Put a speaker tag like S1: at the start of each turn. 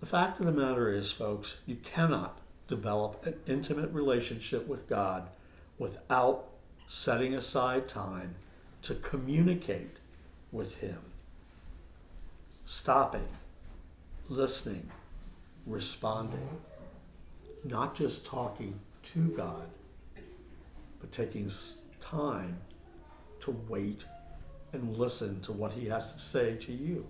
S1: The fact of the matter is, folks, you cannot develop an intimate relationship with God without setting aside time to communicate with Him. Stopping, listening, responding, not just talking to God, but taking time to wait and listen to what He has to say to you.